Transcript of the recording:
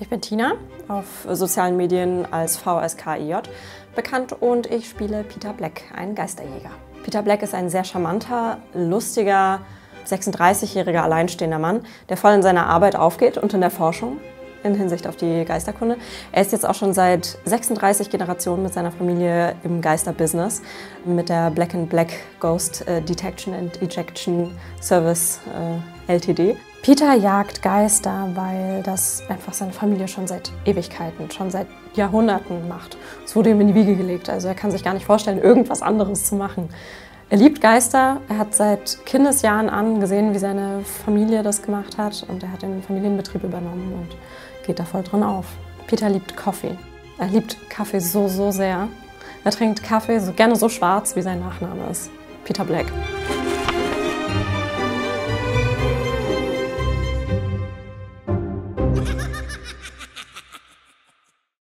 Ich bin Tina, auf sozialen Medien als VSKIJ bekannt und ich spiele Peter Black, einen Geisterjäger. Peter Black ist ein sehr charmanter, lustiger, 36-jähriger alleinstehender Mann, der voll in seiner Arbeit aufgeht und in der Forschung in Hinsicht auf die Geisterkunde. Er ist jetzt auch schon seit 36 Generationen mit seiner Familie im Geisterbusiness mit der Black and Black Ghost äh, Detection and Ejection Service äh, LTD. Peter jagt Geister, weil das einfach seine Familie schon seit Ewigkeiten, schon seit Jahrhunderten macht. Es wurde ihm in die Wiege gelegt, also er kann sich gar nicht vorstellen, irgendwas anderes zu machen. Er liebt Geister, er hat seit Kindesjahren an gesehen, wie seine Familie das gemacht hat und er hat den Familienbetrieb übernommen und geht da voll drin auf. Peter liebt Kaffee. Er liebt Kaffee so, so sehr. Er trinkt Kaffee so gerne so schwarz, wie sein Nachname ist. Peter Black.